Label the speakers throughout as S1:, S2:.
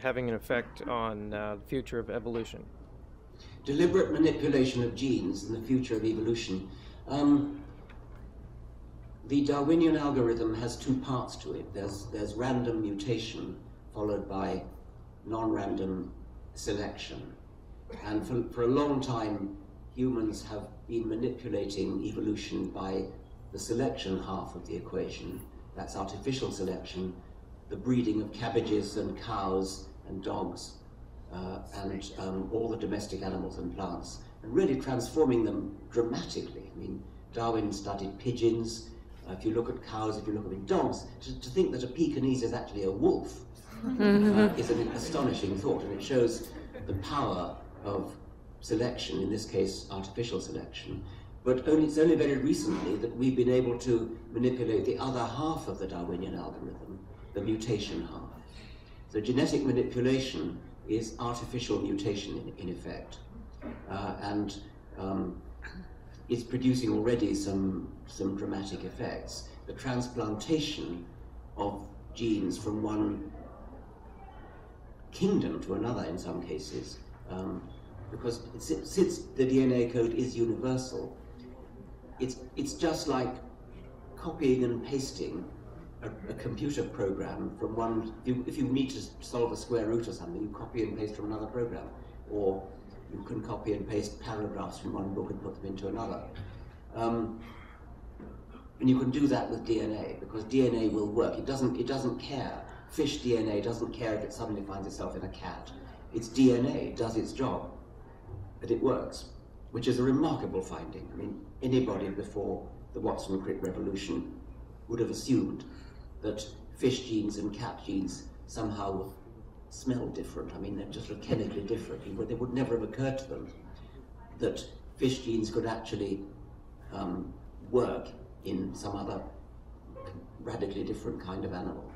S1: having an effect on uh, the future of evolution?
S2: Deliberate manipulation of genes and the future of evolution. Um, the Darwinian algorithm has two parts to it. There's, there's random mutation followed by non-random selection. And for, for a long time, humans have been manipulating evolution by the selection half of the equation. That's artificial selection, the breeding of cabbages and cows and dogs uh, and um, all the domestic animals and plants, and really transforming them dramatically. I mean, Darwin studied pigeons. Uh, if you look at cows, if you look at dogs, to, to think that a Pekingese is actually a wolf uh, is an astonishing thought, and it shows the power of selection, in this case artificial selection, but only, it's only very recently that we've been able to manipulate the other half of the Darwinian algorithm, the mutation half. So genetic manipulation is artificial mutation in, in effect. Uh, and um, it's producing already some, some dramatic effects. The transplantation of genes from one kingdom to another in some cases, um, because since the DNA code is universal, it's, it's just like copying and pasting a, a, computer program from one, if you, if you need to solve a square root or something, you copy and paste from another program. Or you can copy and paste paragraphs from one book and put them into another. Um, and you can do that with DNA because DNA will work. It doesn't, it doesn't care. Fish DNA doesn't care if it suddenly finds itself in a cat. Its DNA does its job, but it works, which is a remarkable finding. I mean, anybody before the Watson-Crick revolution would have assumed that fish genes and cat genes somehow smell different. I mean, they're just chemically different. It would never have occurred to them that fish genes could actually um, work in some other radically different kind of animal.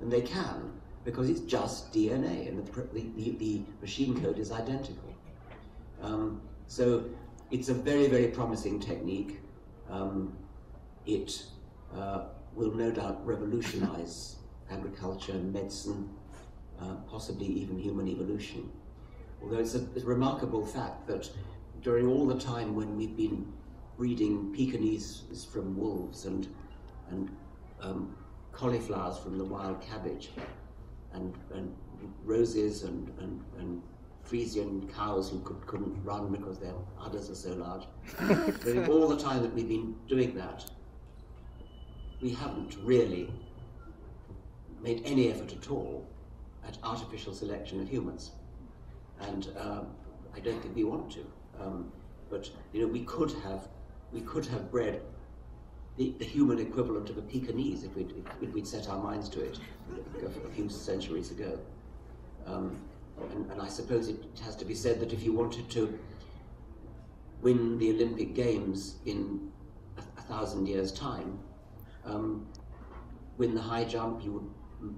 S2: And they can, because it's just DNA, and the, the, the machine code is identical. Um, so it's a very, very promising technique. Um, it uh, will no doubt revolutionize agriculture, medicine, uh, possibly even human evolution. Although it's a, it's a, remarkable fact that during all the time when we've been breeding Pekingese from wolves and, and um, cauliflowers from the wild cabbage and, and roses and, and, and Frisian cows who could, couldn't run because their udders are so large. During all the time that we've been doing that, we haven't really made any effort at all at artificial selection of humans. And um, I don't think we want to. Um, but you know, we could have, we could have bred the, the human equivalent of a Pekingese if we'd, if we'd set our minds to it a, few centuries ago. Um, and, and I suppose it has to be said that if you wanted to win the Olympic Games in a, a thousand years' time, win the high jump, you would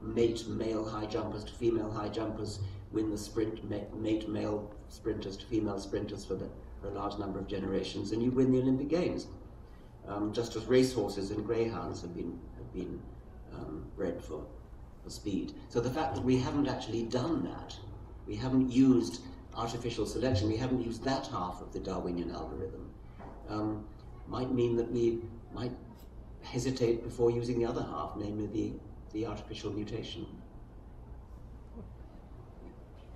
S2: mate male high jumpers to female high jumpers, win the sprint, mate male sprinters to female sprinters for, the, for a large number of generations, and you win the Olympic Games. Um, just as racehorses and greyhounds have been, have been um, bred for, for speed. So the fact that we haven't actually done that we haven't used artificial selection, we haven't used that half of the Darwinian algorithm, um, might mean that we might hesitate before using the other half, namely the, the artificial mutation.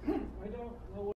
S2: I don't know.